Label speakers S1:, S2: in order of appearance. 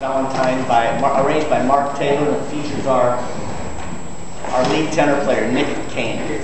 S1: Valentine by, arranged by Mark Taylor, and features our, our lead tenor player, Nick Kane.